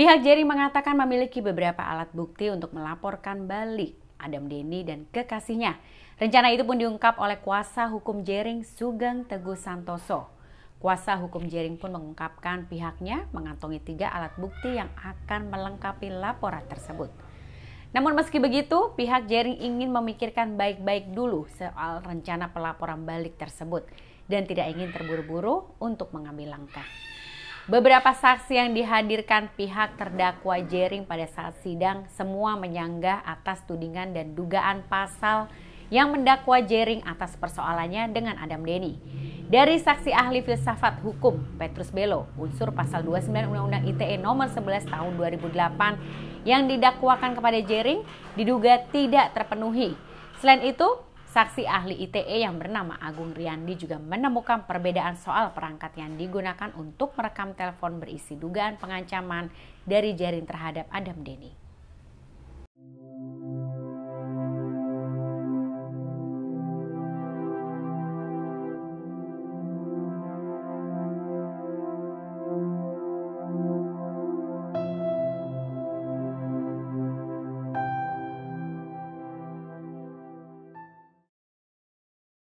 Pihak Jering mengatakan memiliki beberapa alat bukti untuk melaporkan balik Adam Deni dan kekasihnya. Rencana itu pun diungkap oleh kuasa hukum Jering Sugeng Teguh Santoso. Kuasa hukum Jering pun mengungkapkan pihaknya mengantongi tiga alat bukti yang akan melengkapi laporan tersebut. Namun meski begitu, pihak Jering ingin memikirkan baik-baik dulu soal rencana pelaporan balik tersebut dan tidak ingin terburu-buru untuk mengambil langkah. Beberapa saksi yang dihadirkan pihak terdakwa Jering pada saat sidang semua menyanggah atas tudingan dan dugaan pasal yang mendakwa Jering atas persoalannya dengan Adam Deni. Dari saksi ahli filsafat hukum Petrus Belo, unsur pasal 29 Undang-Undang ITE nomor 11 tahun 2008 yang didakwakan kepada Jering diduga tidak terpenuhi. Selain itu, saksi ahli ITE yang bernama Agung Riyandi juga menemukan perbedaan soal perangkat yang digunakan untuk merekam telepon berisi dugaan pengancaman dari Jering terhadap Adam Deni.